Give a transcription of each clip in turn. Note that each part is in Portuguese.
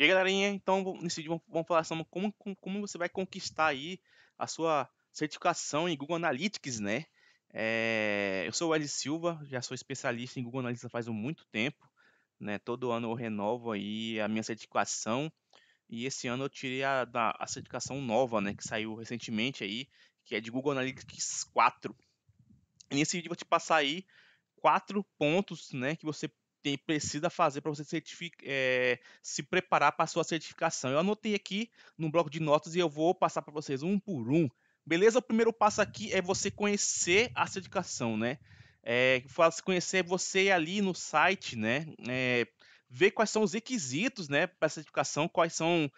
E aí, galerinha, então nesse vídeo vamos falar sobre como, como você vai conquistar aí a sua certificação em Google Analytics, né? É, eu sou o Wesley Silva, já sou especialista em Google Analytics faz muito tempo, né? Todo ano eu renovo aí a minha certificação e esse ano eu tirei a, a certificação nova, né? Que saiu recentemente aí, que é de Google Analytics 4. E nesse vídeo eu vou te passar aí quatro pontos, né? Que você tem, precisa fazer para você é, se preparar para a sua certificação. Eu anotei aqui no bloco de notas e eu vou passar para vocês um por um. Beleza? O primeiro passo aqui é você conhecer a certificação, né? É, conhecer você ali no site, né? É, ver quais são os requisitos, né, para a certificação, quais são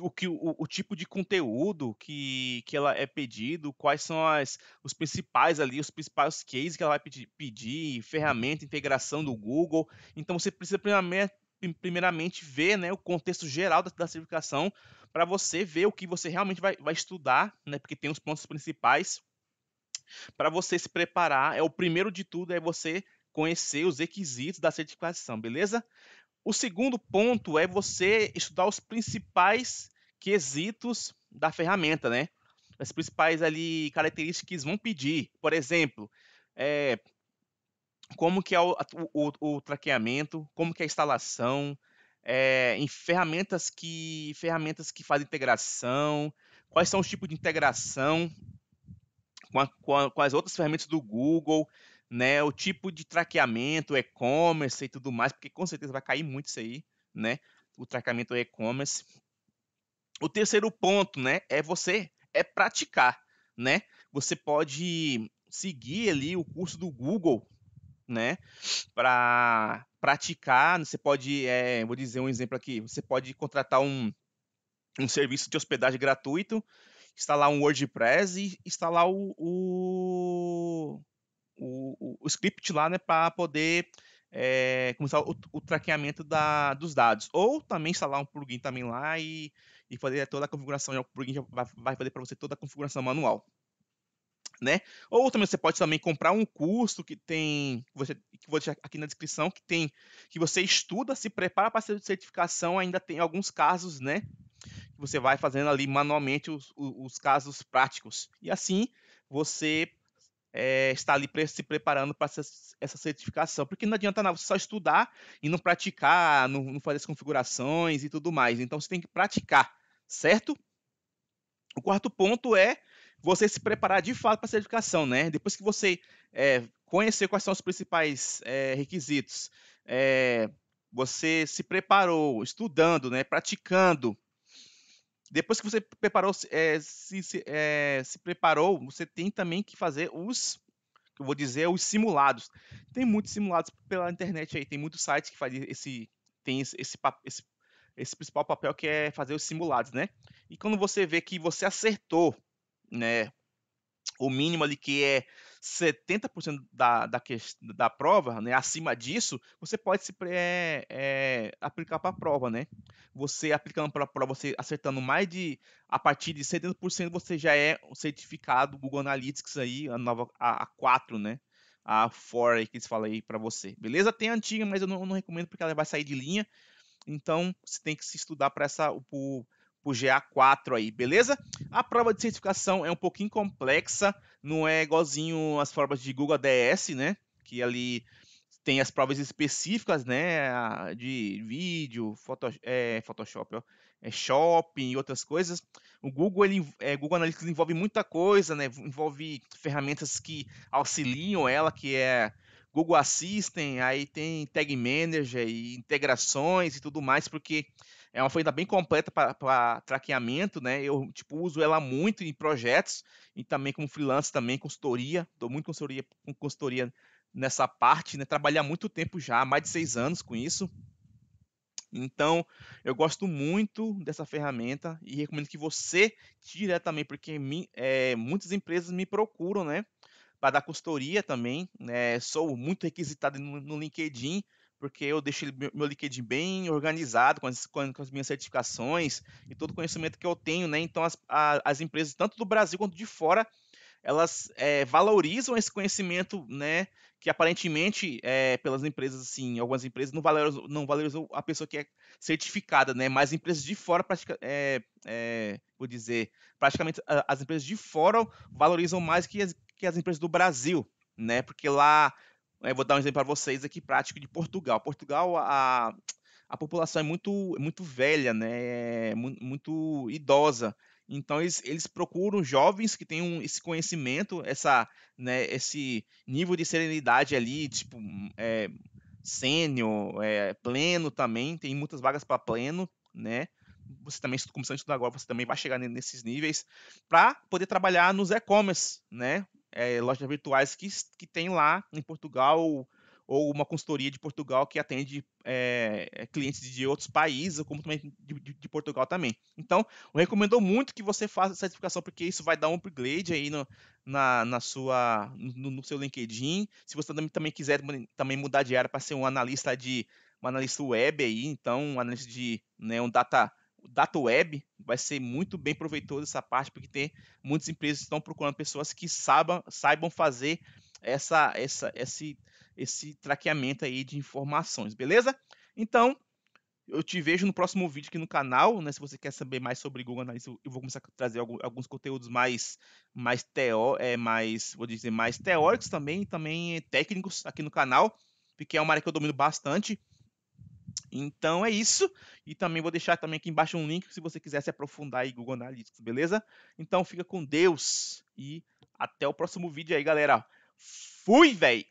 o, que, o, o, tipo de conteúdo que, que ela é pedido, quais são as, os principais ali, os principais cases que ela vai pedir, pedir ferramenta, integração do Google. Então você precisa primeiramente, primeiramente ver né, o contexto geral da, da certificação para você ver o que você realmente vai, vai estudar, né, porque tem os pontos principais. Para você se preparar, é o primeiro de tudo é você conhecer os requisitos da certificação, beleza? O segundo ponto é você estudar os principais quesitos da ferramenta, né? As principais ali características que vão pedir. Por exemplo, é, como que é o, o, o, traqueamento, como que é a instalação, é, em ferramentas que ferramentas que fazem integração, quais são os tipos de integração com, a, com, a, com as outras ferramentas do Google, né? O tipo de traqueamento, e-commerce e tudo mais, porque com certeza vai cair muito isso aí, né? O traqueamento e-commerce. O terceiro ponto, né, é você é praticar, né? Você pode seguir ali o curso do Google, né, para praticar. Você pode, é, vou dizer um exemplo aqui, você pode contratar um, um serviço de hospedagem gratuito, instalar um WordPress e instalar o, o o, o, script lá, né, para poder é, começar o, o traqueamento da, dos dados. Ou também instalar um plugin também lá e, e fazer toda a configuração. O plugin já vai, vai fazer para você toda a configuração manual. Né? Ou também você pode também comprar um curso que tem, você, que vou deixar aqui na descrição, que tem, que você estuda, se prepara para a certificação, ainda tem alguns casos, né? Que você vai fazendo ali manualmente os, os, os casos práticos. E assim você é, estar ali se preparando para essa certificação. Porque não adianta nada você só estudar e não praticar, não, não fazer as configurações e tudo mais. Então você tem que praticar, certo? O quarto ponto é você se preparar de fato para a certificação, né? Depois que você é, conhecer quais são os principais é, requisitos, é, você se preparou, estudando, né, praticando, depois que você preparou, é, se, se, é, se, preparou, você tem também que fazer os, que eu vou dizer, os simulados. Tem muitos simulados pela internet aí, tem muitos sites que fazem esse, tem esse, esse, esse, esse principal papel que é fazer os simulados, né? E quando você vê que você acertou, né, o mínimo ali que é 70% da, da, da prova, né, acima disso, você pode se é, é, aplicar para a prova, né? Você aplicando para a prova, você acertando mais de, a partir de 70% você já é certificado Google Analytics aí, a nova, a, a 4, né? A 4 aí que eles falam aí para você, beleza? Tem a antiga, mas eu não, não, recomendo porque ela vai sair de linha, então você tem que se estudar para essa, o, o GA4 aí, beleza? A prova de certificação é um pouquinho complexa, não é igualzinho as provas de Google DS, né? Que ali tem as provas específicas, né? De vídeo, foto, é, Photoshop, ó, é shopping e outras coisas. O Google, ele, é, Google Analytics envolve muita coisa, né? Envolve ferramentas que auxiliam ela, que é Google Assistant, aí tem Tag Manager e integrações e tudo mais, porque é uma ferramenta bem completa para traqueamento, né? Eu tipo uso ela muito em projetos e também como freelance também consultoria, dou muito consultoria com consultoria nessa parte, né? Trabalhar muito tempo já, mais de seis anos com isso. Então, eu gosto muito dessa ferramenta e recomendo que você tire também, porque é, muitas empresas me procuram, né? Para dar consultoria também. Né? Sou muito requisitado no, no LinkedIn porque eu deixo meu LinkedIn bem organizado com as, com as, minhas certificações e todo o conhecimento que eu tenho, né? Então as, a, as empresas, tanto do Brasil quanto de fora, elas é, valorizam esse conhecimento, né? Que aparentemente, é, pelas empresas, assim, algumas empresas não valorizam, não valorizam a pessoa que é certificada, né? Mas empresas de fora, pratica, é, é, vou dizer, praticamente as empresas de fora valorizam mais que as, que as empresas do Brasil, né? Porque lá, eu vou dar um exemplo para vocês aqui prático de Portugal. Portugal, a, a população é muito, muito velha, né? É muito, muito idosa. Então eles, eles procuram jovens que tenham esse conhecimento, essa, né, esse nível de serenidade ali, tipo, é, sênior, é, pleno também, tem muitas vagas para pleno, né? Você também começando a estudar agora, você também vai chegar nesses níveis para poder trabalhar nos e-commerce, né? É, lojas virtuais que, que tem lá em Portugal ou uma consultoria de Portugal que atende é, clientes de outros países, como também de, de, de, Portugal também. Então, eu recomendo muito que você faça essa certificação, porque isso vai dar um upgrade aí no, na, na sua, no, no, seu LinkedIn. Se você também, também quiser também mudar de área para ser um analista de um analista web aí, então um analista de né, um data data web vai ser muito bem proveitoso essa parte porque tem muitas empresas que estão procurando pessoas que saibam saibam fazer essa essa esse esse traqueamento aí de informações, beleza? Então, eu te vejo no próximo vídeo aqui no canal, né? Se você quer saber mais sobre Google Analytics, eu vou começar a trazer alguns conteúdos mais, mais, teó é, mais, vou dizer, mais teóricos também, também técnicos aqui no canal, porque é uma área que eu domino bastante. Então é isso. E também vou deixar também aqui embaixo um link se você quiser se aprofundar em Google Analytics, beleza? Então fica com Deus e até o próximo vídeo aí, galera. Fui, velho!